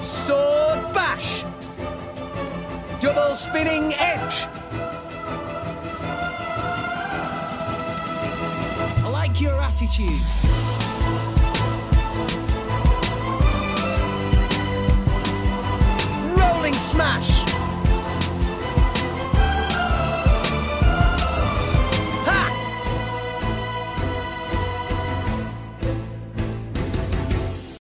Sword bash. Double spinning edge. I like your attitude. Rolling smash.